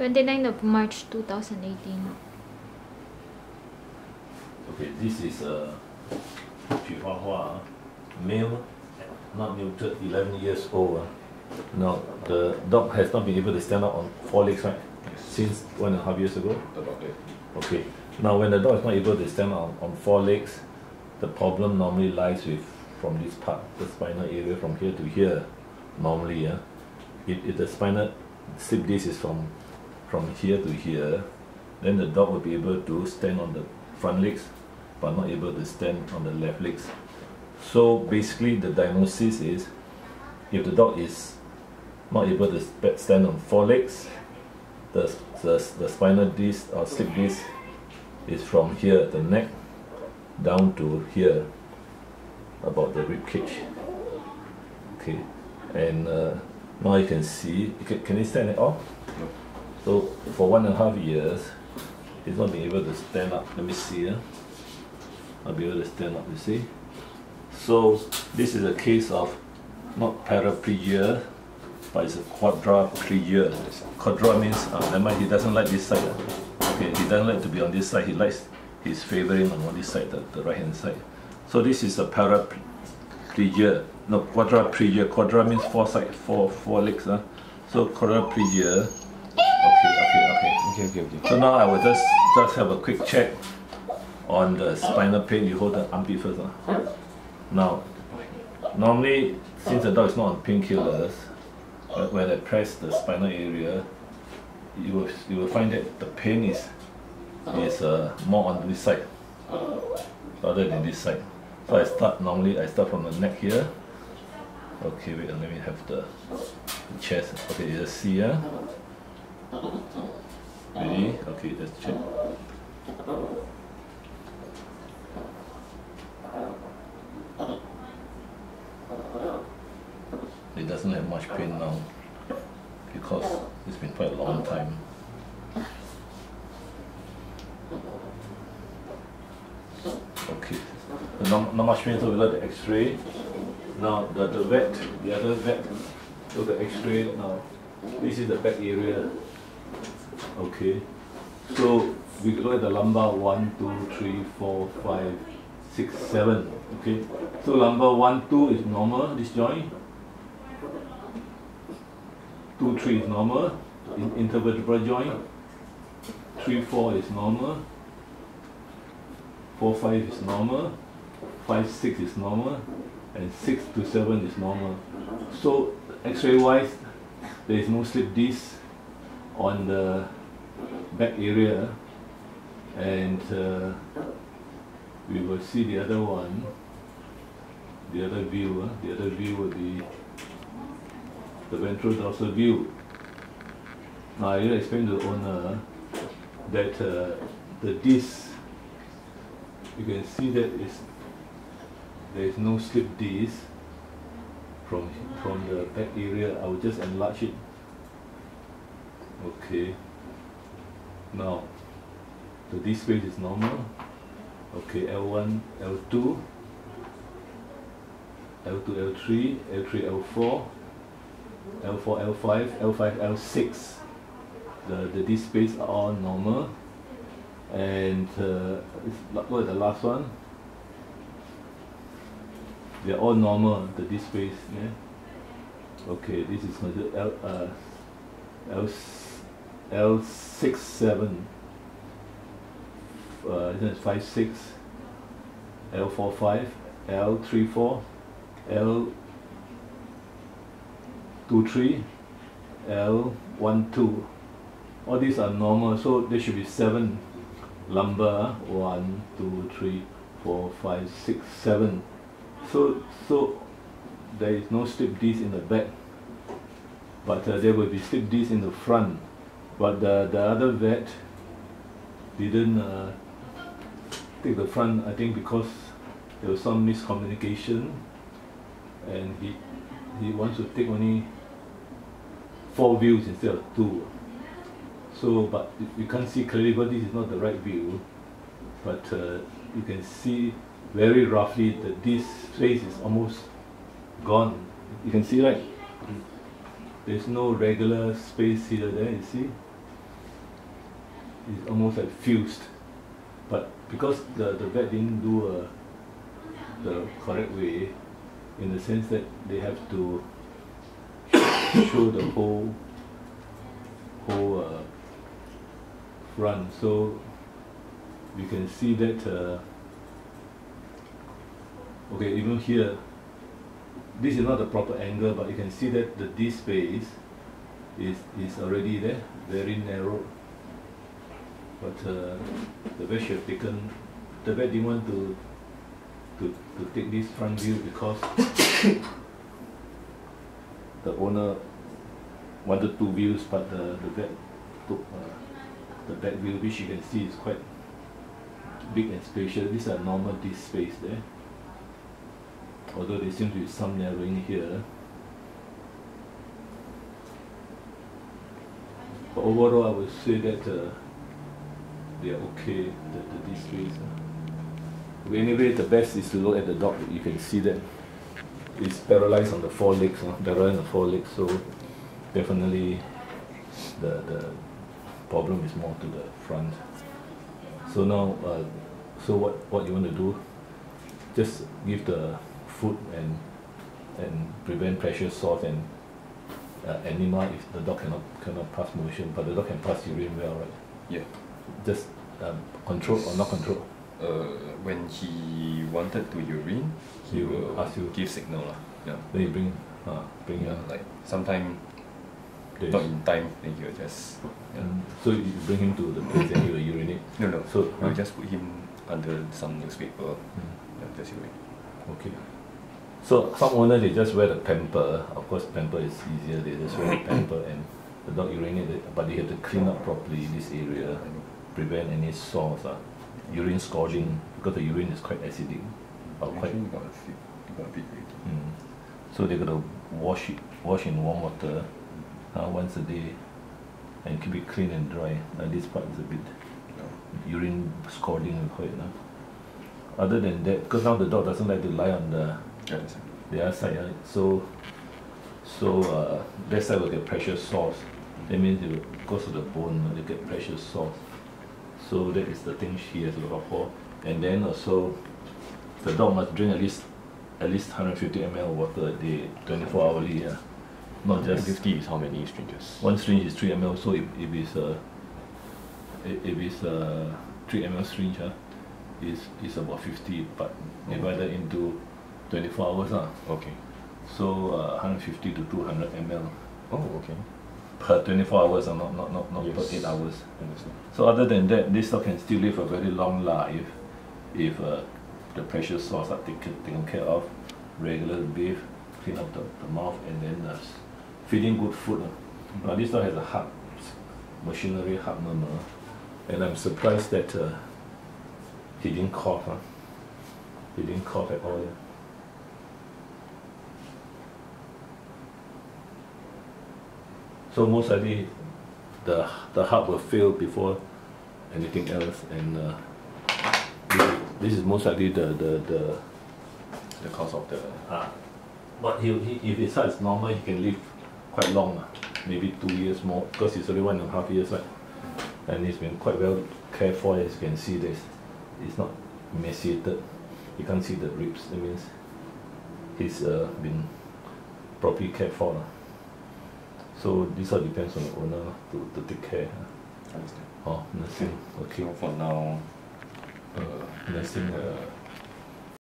29 of March 2018. Okay, this is a Chihuahua, male, not neutered, 11 years old. Now, the dog has not been able to stand up on four legs, right? Since one and a half years ago? About it. Okay. Now, when the dog is not able to stand on, on four legs, the problem normally lies with from this part, the spinal area from here to here. Normally, yeah. If, if the spinal slip disc is from from here to here, then the dog will be able to stand on the front legs, but not able to stand on the left legs. So basically, the diagnosis is if the dog is not able to stand on four legs, the, the, the spinal disc or slip disc is from here, the neck, down to here, about the rib cage. Okay, and uh, now you can see, can, can you stand it off? No. So for one and a half years, he's not been able to stand up. Let me see. Uh, I'll be able to stand up, you see? So this is a case of not paraplegia, but it's a quadriplegia. Quadra means, uh, never mind, he doesn't like this side. Okay, he doesn't like to be on this side. He likes his favoring on this side, the, the right hand side. So this is a paraplegia. No, quadriplegia. Quadra means four side, four four legs. Uh. So quadriplegia. Okay, okay, okay. So now I will just just have a quick check on the spinal pain. You hold the armpit first. ah. Now, normally since the dog is not on painkillers, uh, when I press the spinal area, you will you will find that the pain is is uh, more on this side rather than this side. So I start normally I start from the neck here. Okay, wait, let me have the chest. Okay, you just see yeah. Ready? Okay, let's check. It doesn't have much pain now because it's been quite a long time. Okay, so not, not much pain, so we got the x-ray. Now the, the vet, the other vet, so the x-ray now. This is the back area. Okay. So we look at the lumbar one, two, three, four, five, six, seven. Okay. So lumbar one, two is normal, this joint. Two, three is normal. In intervertebral joint. Three, four is normal. Four, five is normal. Five, six is normal. And six to seven is normal. So X-ray wise, there is no slip disc on the back area and uh, we will see the other one the other view uh, the other view will be the ventral dorsal view. Now I will explain to the owner that uh, the disc you can see that is there is no slip disc from from the back area. I will just enlarge it. Okay now the disc space is normal. Okay L1 L2 L2 L3 L3 L4 L4 L5 L5 L6 the the disc space are all normal. And uh, what is the last one? They're all normal the disc space yeah? Okay this is considered L uh, L s- L six seven. Uh is five six? L four five L three four L two three L one two. All these are normal so there should be seven. Lumbar one two three four five six seven. So so there is no slip disc in the back but uh, there will be slip disc in the front but the, the other vet didn't uh, take the front I think because there was some miscommunication. And he he wants to take only four views instead of two. So but you- can't see clearly because this is not the right view. But uh, you can see very roughly that this space is almost gone. You can see right? There's no regular space here there you see is almost like fused. But because the, the vet didn't do the correct way, in the sense that they have to show the whole whole uh, front. So you can see that. Uh, okay, even here, this is not the proper angle, but you can see that the disc space is is already there, very narrow. But uh, the vet have taken. The vet didn't want to to to take this front view because the owner wanted two views, but the, the vet took uh, the back view, which you can see is quite big and spacious. These are normal disc space there. Although there seems to be some narrowing here. But overall, I would say that uh, they are okay, the, the space. Uh. Anyway, the best is to look at the dog. You can see that it's paralyzed on the four legs, uh, paralyzed on the four legs. So definitely, the the problem is more to the front. So now, uh, so what what you want to do? Just give the food and and prevent pressure sores and uh, enema if the dog cannot cannot pass motion, but the dog can pass urine well, right? Yeah. Just um, control or not control. Uh, when he wanted to urine, he He will will ask you. give signal lah. Yeah. Then you bring uh, bring Yeah, like sometime not in time, then he will just yeah. Mm, so you bring him to the place and he will urinate. No no. So we'll huh? just put him under some newspaper. Mm. Yeah, just urine. Okay. So some owner they just wear the pamper. Of course, pamper is easier. They just wear the pamper and the dog urinate, but they have to clean up properly this area. Prevent any sores, uh, urine scalding because the urine is quite acidic. Or quite. Got a few, got a bit. Mm. So they gotta wash it, wash in warm water, uh, once a day, and keep it clean and dry. Uh, this part is a bit Yeah. urine scalding it. Uh. Other than that, because now the dog doesn't like to lie on the the other side, right? So, so uh, that side will get pressure sores. That means it will go to the bone, uh, they get pressure sores. So that is the thing she has to look out for. And then also, the dog must drink at least at least 150 ml water a day, 24 hourly. Yeah. Not just 50 is how many strangers? one syringe is 3 ml. So if, if it's a if it's a 3 ml syringe, huh, is is about 50, but divided into 24 hours. Uh. Okay. So uh, 150 to 200 ml Oh, okay. Per 24 hours, or not, not, not, not per 8 hours. So other than that, this dog can still live a very long life if uh, the pressure sores are taken, taken care of, regular bathe, clean up the, the mouth, and then uh, feeding good food. Uh. Now this dog has a heart, machinery heart murmur, and I'm surprised that uh, he didn't cough. Huh? He didn't cough at all. Yeah. So most likely, the the heart will fail before anything else, and uh, this, is, this is most likely the the the, the cause of the ah. But he, he if his heart is normal, he can live quite long, ah, maybe two years more, because he's only one and a half years, right? And he's been quite well cared for, as you can see. This, it's not emaciated. You can't see the ribs. That means he's uh, been properly cared for. lah. So this all depends on the owner to, to take care. Understand. Oh, nursing. Okay. So for now, Uh, nursing. Uh,